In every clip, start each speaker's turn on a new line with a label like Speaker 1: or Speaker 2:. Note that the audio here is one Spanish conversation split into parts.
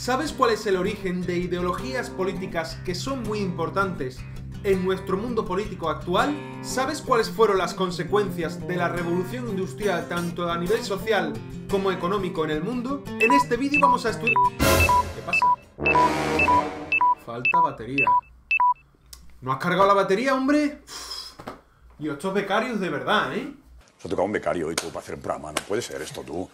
Speaker 1: ¿Sabes cuál es el origen de ideologías políticas que son muy importantes en nuestro mundo político actual? ¿Sabes cuáles fueron las consecuencias de la revolución industrial tanto a nivel social como económico en el mundo? En este vídeo vamos a estudiar... ¿Qué pasa? Falta batería. ¿No has cargado la batería, hombre? Y estos becarios de verdad, ¿eh?
Speaker 2: Se ha tocado un becario hoy tú para hacer un. No puede ser esto tú.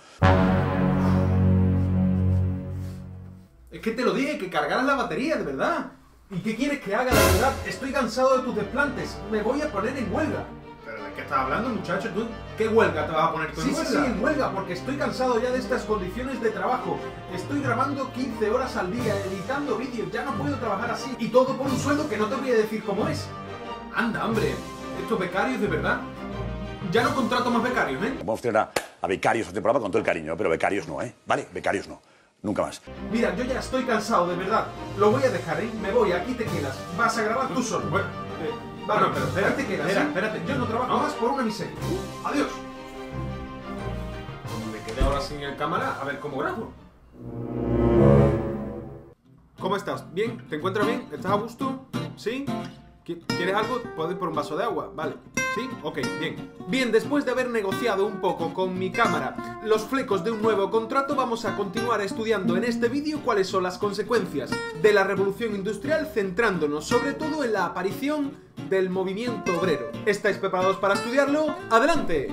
Speaker 1: Es que te lo dije, que cargaras la batería, de verdad. ¿Y qué quieres que haga, de verdad? Estoy cansado de tus desplantes. Me voy a poner en huelga. ¿Pero de qué estás hablando, muchacho? ¿Tú qué huelga te vas a poner tú en huelga? Sí, sí, en huelga, porque estoy cansado ya de estas condiciones de trabajo. Estoy grabando 15 horas al día, editando vídeos. Ya no puedo trabajar así. Y todo por un sueldo que no te voy a decir cómo es. Anda, hombre. Estos becarios, de verdad. Ya no contrato más becarios, ¿eh?
Speaker 2: Vamos a tener a, a becarios esta temporada con todo el cariño, pero becarios no, ¿eh? ¿Vale? Becarios no. Nunca más.
Speaker 1: Mira, yo ya estoy cansado, de verdad. Lo voy a dejar, ¿eh? Me voy, aquí te quedas. Vas a grabar tú solo. Bueno, eh, vale, pero espérate, te quedas, espérate. Yo no trabajo más por una miseria. adiós. Como me quedé ahora sin el cámara, a ver cómo grabo. ¿Cómo estás? ¿Bien? ¿Te encuentras bien? ¿Estás a gusto? ¿Sí? ¿Quieres algo? Puedes ir por un vaso de agua. Vale. ¿Sí? Ok, bien. Bien, después de haber negociado un poco con mi cámara los flecos de un nuevo contrato, vamos a continuar estudiando en este vídeo cuáles son las consecuencias de la revolución industrial, centrándonos sobre todo en la aparición del movimiento obrero. ¿Estáis preparados para estudiarlo? ¡Adelante!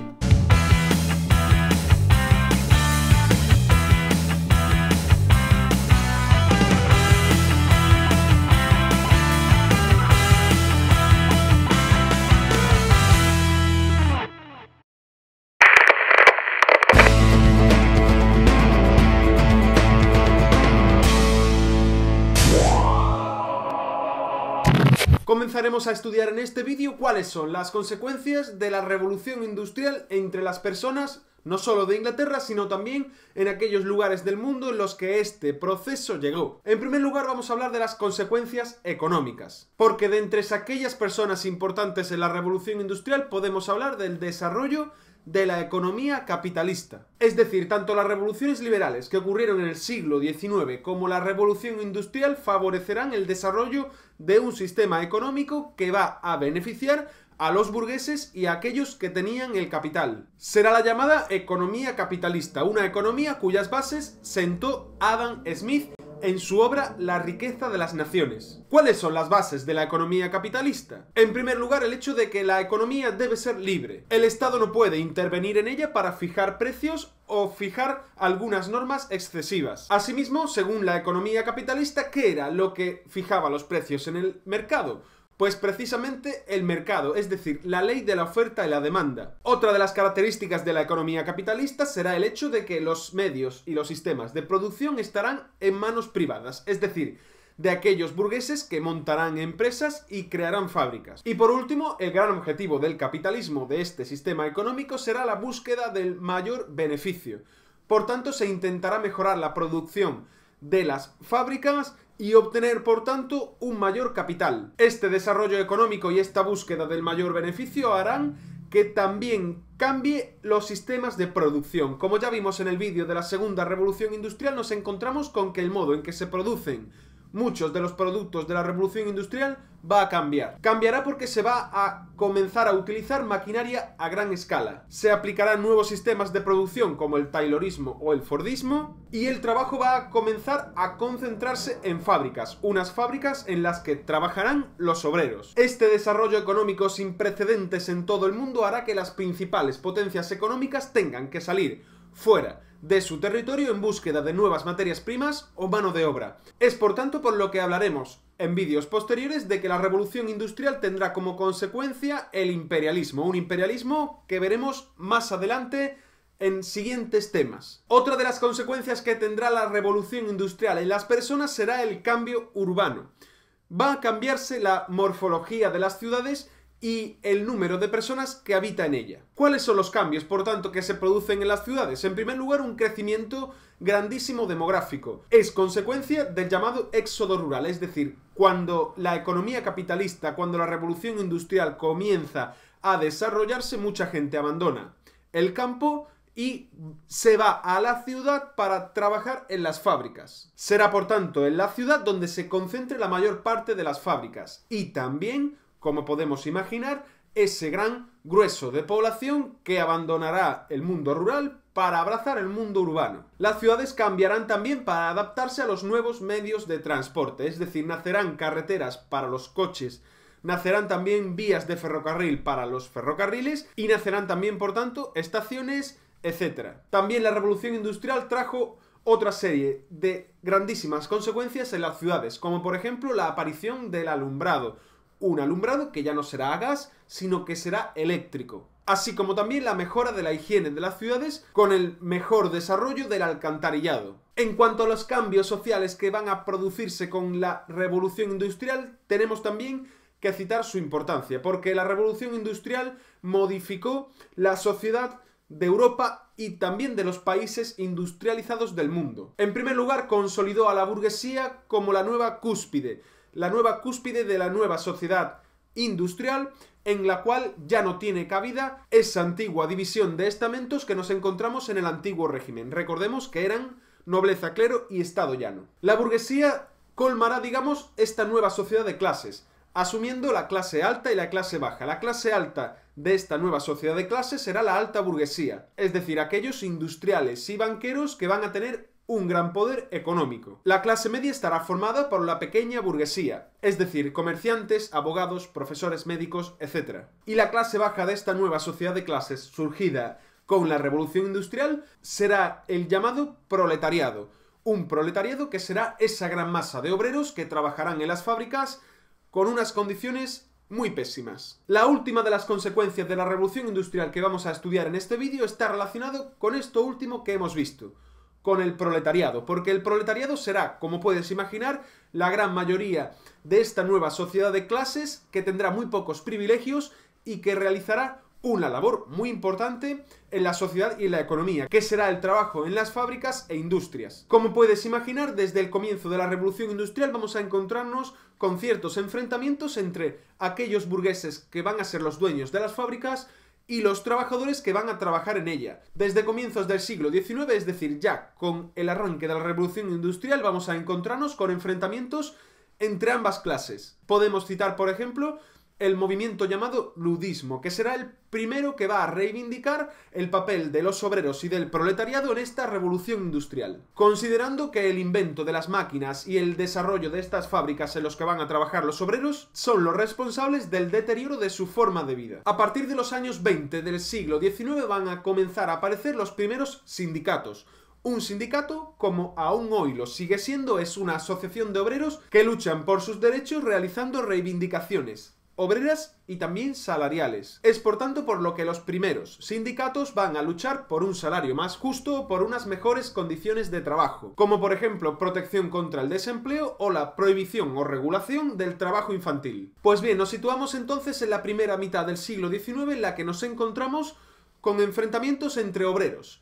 Speaker 1: Comenzaremos a estudiar en este vídeo cuáles son las consecuencias de la revolución industrial entre las personas, no solo de Inglaterra, sino también en aquellos lugares del mundo en los que este proceso llegó. En primer lugar vamos a hablar de las consecuencias económicas, porque de entre aquellas personas importantes en la revolución industrial podemos hablar del desarrollo de la economía capitalista. Es decir, tanto las revoluciones liberales que ocurrieron en el siglo XIX como la revolución industrial favorecerán el desarrollo de un sistema económico que va a beneficiar a los burgueses y a aquellos que tenían el capital. Será la llamada economía capitalista, una economía cuyas bases sentó Adam Smith en su obra La riqueza de las naciones. ¿Cuáles son las bases de la economía capitalista? En primer lugar, el hecho de que la economía debe ser libre. El Estado no puede intervenir en ella para fijar precios o fijar algunas normas excesivas. Asimismo, según la economía capitalista, ¿qué era lo que fijaba los precios en el mercado? Pues precisamente el mercado, es decir, la ley de la oferta y la demanda. Otra de las características de la economía capitalista será el hecho de que los medios y los sistemas de producción estarán en manos privadas, es decir, de aquellos burgueses que montarán empresas y crearán fábricas. Y por último, el gran objetivo del capitalismo de este sistema económico será la búsqueda del mayor beneficio. Por tanto, se intentará mejorar la producción de las fábricas y obtener, por tanto, un mayor capital. Este desarrollo económico y esta búsqueda del mayor beneficio harán que también cambie los sistemas de producción. Como ya vimos en el vídeo de la segunda revolución industrial, nos encontramos con que el modo en que se producen muchos de los productos de la revolución industrial va a cambiar. Cambiará porque se va a comenzar a utilizar maquinaria a gran escala. Se aplicarán nuevos sistemas de producción como el Taylorismo o el Fordismo y el trabajo va a comenzar a concentrarse en fábricas, unas fábricas en las que trabajarán los obreros. Este desarrollo económico sin precedentes en todo el mundo hará que las principales potencias económicas tengan que salir fuera de su territorio en búsqueda de nuevas materias primas o mano de obra. Es por tanto por lo que hablaremos en vídeos posteriores de que la revolución industrial tendrá como consecuencia el imperialismo, un imperialismo que veremos más adelante en siguientes temas. Otra de las consecuencias que tendrá la revolución industrial en las personas será el cambio urbano. Va a cambiarse la morfología de las ciudades y el número de personas que habita en ella. ¿Cuáles son los cambios, por tanto, que se producen en las ciudades? En primer lugar, un crecimiento grandísimo demográfico. Es consecuencia del llamado éxodo rural, es decir, cuando la economía capitalista, cuando la revolución industrial comienza a desarrollarse, mucha gente abandona el campo y se va a la ciudad para trabajar en las fábricas. Será por tanto en la ciudad donde se concentre la mayor parte de las fábricas y también, como podemos imaginar, ese gran grueso de población que abandonará el mundo rural para abrazar el mundo urbano. Las ciudades cambiarán también para adaptarse a los nuevos medios de transporte, es decir, nacerán carreteras para los coches, nacerán también vías de ferrocarril para los ferrocarriles y nacerán también, por tanto, estaciones, etc. También la revolución industrial trajo otra serie de grandísimas consecuencias en las ciudades, como por ejemplo la aparición del alumbrado, un alumbrado que ya no será a gas, sino que será eléctrico. Así como también la mejora de la higiene de las ciudades con el mejor desarrollo del alcantarillado. En cuanto a los cambios sociales que van a producirse con la revolución industrial, tenemos también que citar su importancia, porque la revolución industrial modificó la sociedad de Europa y también de los países industrializados del mundo. En primer lugar, consolidó a la burguesía como la nueva cúspide, la nueva cúspide de la nueva sociedad industrial en la cual ya no tiene cabida esa antigua división de estamentos que nos encontramos en el antiguo régimen. Recordemos que eran nobleza, clero y estado llano. La burguesía colmará, digamos, esta nueva sociedad de clases, asumiendo la clase alta y la clase baja. La clase alta de esta nueva sociedad de clases será la alta burguesía, es decir, aquellos industriales y banqueros que van a tener un gran poder económico. La clase media estará formada por la pequeña burguesía, es decir, comerciantes, abogados, profesores médicos, etc. Y la clase baja de esta nueva sociedad de clases surgida con la revolución industrial será el llamado proletariado. Un proletariado que será esa gran masa de obreros que trabajarán en las fábricas con unas condiciones muy pésimas. La última de las consecuencias de la revolución industrial que vamos a estudiar en este vídeo está relacionado con esto último que hemos visto con el proletariado, porque el proletariado será, como puedes imaginar, la gran mayoría de esta nueva sociedad de clases que tendrá muy pocos privilegios y que realizará una labor muy importante en la sociedad y en la economía, que será el trabajo en las fábricas e industrias. Como puedes imaginar, desde el comienzo de la revolución industrial vamos a encontrarnos con ciertos enfrentamientos entre aquellos burgueses que van a ser los dueños de las fábricas y los trabajadores que van a trabajar en ella. Desde comienzos del siglo XIX, es decir, ya con el arranque de la revolución industrial, vamos a encontrarnos con enfrentamientos entre ambas clases. Podemos citar, por ejemplo, el movimiento llamado ludismo, que será el primero que va a reivindicar el papel de los obreros y del proletariado en esta revolución industrial. Considerando que el invento de las máquinas y el desarrollo de estas fábricas en los que van a trabajar los obreros son los responsables del deterioro de su forma de vida. A partir de los años 20 del siglo XIX van a comenzar a aparecer los primeros sindicatos, un sindicato, como aún hoy lo sigue siendo, es una asociación de obreros que luchan por sus derechos realizando reivindicaciones, obreras y también salariales. Es por tanto por lo que los primeros sindicatos van a luchar por un salario más justo por unas mejores condiciones de trabajo, como por ejemplo protección contra el desempleo o la prohibición o regulación del trabajo infantil. Pues bien, nos situamos entonces en la primera mitad del siglo XIX en la que nos encontramos con enfrentamientos entre obreros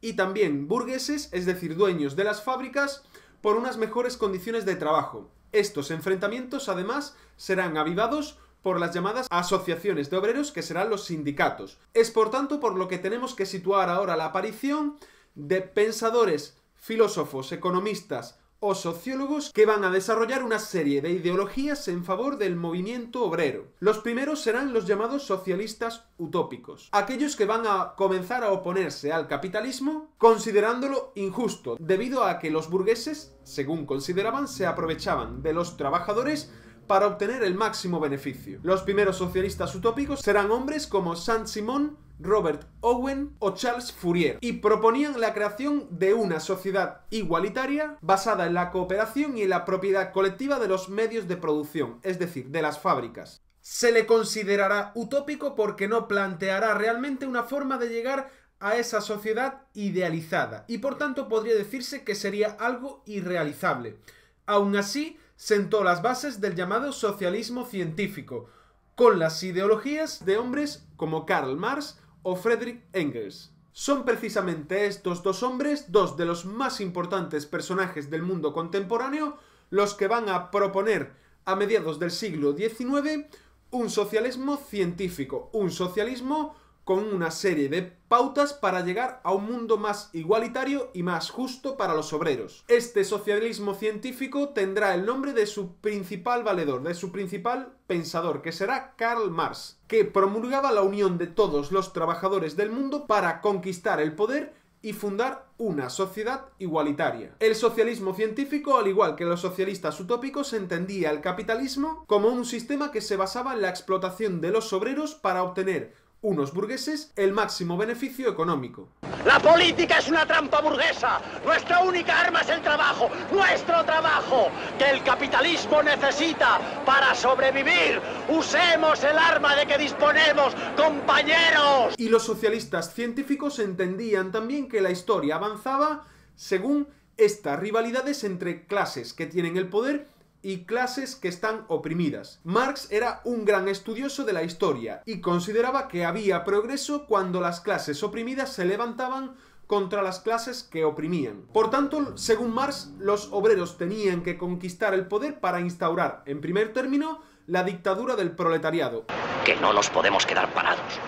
Speaker 1: y también burgueses, es decir, dueños de las fábricas, por unas mejores condiciones de trabajo. Estos enfrentamientos, además, serán avivados por las llamadas asociaciones de obreros que serán los sindicatos. Es por tanto por lo que tenemos que situar ahora la aparición de pensadores, filósofos, economistas, o sociólogos que van a desarrollar una serie de ideologías en favor del movimiento obrero. Los primeros serán los llamados socialistas utópicos, aquellos que van a comenzar a oponerse al capitalismo considerándolo injusto, debido a que los burgueses, según consideraban, se aprovechaban de los trabajadores para obtener el máximo beneficio. Los primeros socialistas utópicos serán hombres como Saint-Simon, Robert Owen o Charles Fourier y proponían la creación de una sociedad igualitaria basada en la cooperación y en la propiedad colectiva de los medios de producción, es decir, de las fábricas. Se le considerará utópico porque no planteará realmente una forma de llegar a esa sociedad idealizada y por tanto podría decirse que sería algo irrealizable. Aún así, sentó las bases del llamado socialismo científico, con las ideologías de hombres como Karl Marx o Friedrich Engels. Son precisamente estos dos hombres, dos de los más importantes personajes del mundo contemporáneo, los que van a proponer a mediados del siglo XIX un socialismo científico, un socialismo con una serie de pautas para llegar a un mundo más igualitario y más justo para los obreros. Este socialismo científico tendrá el nombre de su principal valedor, de su principal pensador, que será Karl Marx, que promulgaba la unión de todos los trabajadores del mundo para conquistar el poder y fundar una sociedad igualitaria. El socialismo científico, al igual que los socialistas utópicos, entendía el capitalismo como un sistema que se basaba en la explotación de los obreros para obtener unos burgueses el máximo beneficio económico.
Speaker 3: La política es una trampa burguesa. Nuestra única arma es el trabajo, nuestro trabajo, que el capitalismo necesita para sobrevivir. Usemos el arma de que disponemos, compañeros.
Speaker 1: Y los socialistas científicos entendían también que la historia avanzaba según estas rivalidades entre clases que tienen el poder y clases que están oprimidas. Marx era un gran estudioso de la historia y consideraba que había progreso cuando las clases oprimidas se levantaban contra las clases que oprimían. Por tanto, según Marx, los obreros tenían que conquistar el poder para instaurar, en primer término, la dictadura del proletariado.
Speaker 3: Que no nos podemos quedar parados,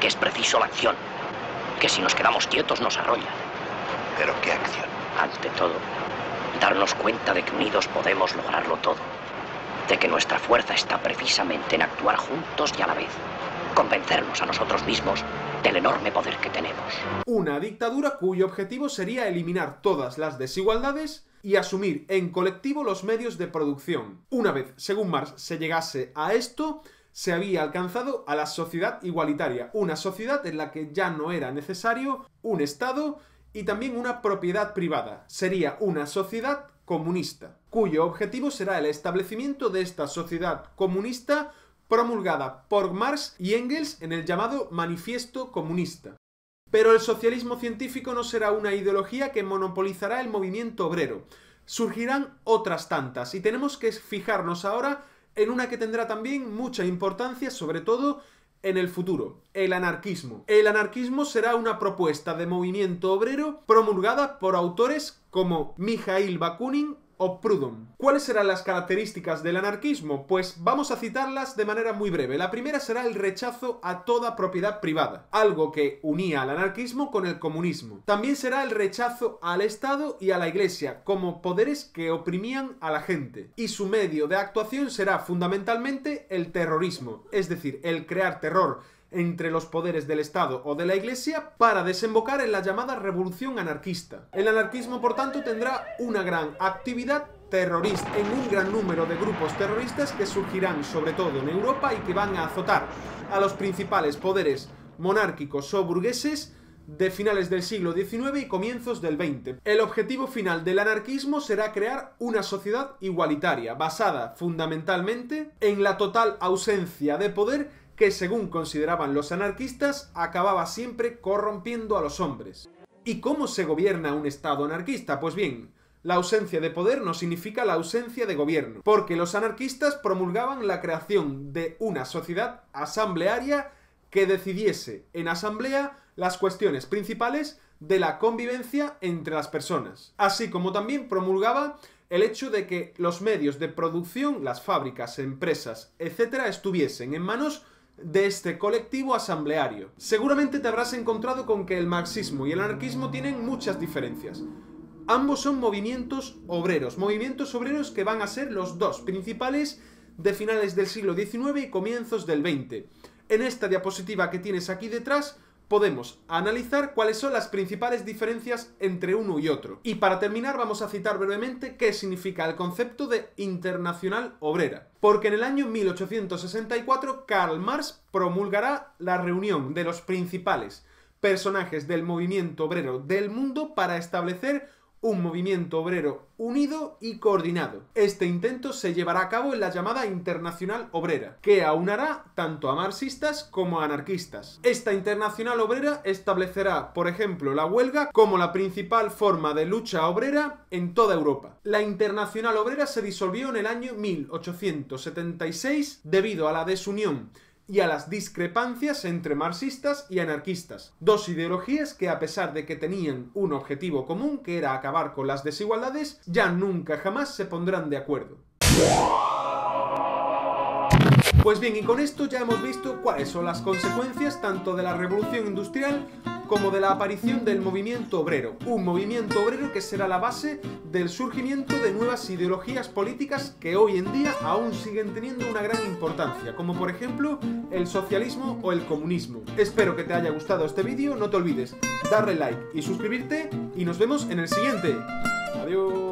Speaker 3: que es preciso la acción, que si nos quedamos quietos nos arrolla.
Speaker 4: ¿Pero qué acción?
Speaker 3: Ante todo, darnos cuenta de que unidos podemos lograrlo todo, de que nuestra fuerza está precisamente en actuar juntos y a la vez, convencernos a nosotros mismos del enorme poder que tenemos.
Speaker 1: Una dictadura cuyo objetivo sería eliminar todas las desigualdades y asumir en colectivo los medios de producción. Una vez, según Marx, se llegase a esto, se había alcanzado a la sociedad igualitaria, una sociedad en la que ya no era necesario un Estado y también una propiedad privada. Sería una sociedad comunista, cuyo objetivo será el establecimiento de esta sociedad comunista promulgada por Marx y Engels en el llamado Manifiesto Comunista. Pero el socialismo científico no será una ideología que monopolizará el movimiento obrero. Surgirán otras tantas y tenemos que fijarnos ahora en una que tendrá también mucha importancia, sobre todo en el futuro, el anarquismo. El anarquismo será una propuesta de movimiento obrero promulgada por autores como Mikhail Bakunin o Proudhon. ¿Cuáles serán las características del anarquismo? Pues vamos a citarlas de manera muy breve. La primera será el rechazo a toda propiedad privada, algo que unía al anarquismo con el comunismo. También será el rechazo al Estado y a la Iglesia como poderes que oprimían a la gente. Y su medio de actuación será fundamentalmente el terrorismo, es decir, el crear terror entre los poderes del Estado o de la Iglesia para desembocar en la llamada revolución anarquista. El anarquismo, por tanto, tendrá una gran actividad terrorista en un gran número de grupos terroristas que surgirán sobre todo en Europa y que van a azotar a los principales poderes monárquicos o burgueses de finales del siglo XIX y comienzos del XX. El objetivo final del anarquismo será crear una sociedad igualitaria, basada fundamentalmente en la total ausencia de poder que según consideraban los anarquistas acababa siempre corrompiendo a los hombres. ¿Y cómo se gobierna un Estado anarquista? Pues bien, la ausencia de poder no significa la ausencia de gobierno, porque los anarquistas promulgaban la creación de una sociedad asamblearia que decidiese en asamblea las cuestiones principales de la convivencia entre las personas, así como también promulgaba el hecho de que los medios de producción, las fábricas, empresas, etcétera, estuviesen en manos de este colectivo asambleario. Seguramente te habrás encontrado con que el marxismo y el anarquismo tienen muchas diferencias. Ambos son movimientos obreros, movimientos obreros que van a ser los dos principales de finales del siglo XIX y comienzos del XX. En esta diapositiva que tienes aquí detrás podemos analizar cuáles son las principales diferencias entre uno y otro. Y para terminar vamos a citar brevemente qué significa el concepto de internacional obrera. Porque en el año 1864 Karl Marx promulgará la reunión de los principales personajes del movimiento obrero del mundo para establecer un movimiento obrero unido y coordinado. Este intento se llevará a cabo en la llamada Internacional Obrera, que aunará tanto a marxistas como a anarquistas. Esta Internacional Obrera establecerá, por ejemplo, la huelga como la principal forma de lucha obrera en toda Europa. La Internacional Obrera se disolvió en el año 1876 debido a la desunión y a las discrepancias entre marxistas y anarquistas, dos ideologías que a pesar de que tenían un objetivo común, que era acabar con las desigualdades, ya nunca jamás se pondrán de acuerdo. Pues bien, y con esto ya hemos visto cuáles son las consecuencias tanto de la revolución industrial como de la aparición del movimiento obrero. Un movimiento obrero que será la base del surgimiento de nuevas ideologías políticas que hoy en día aún siguen teniendo una gran importancia, como por ejemplo el socialismo o el comunismo. Espero que te haya gustado este vídeo, no te olvides darle like y suscribirte y nos vemos en el siguiente. Adiós.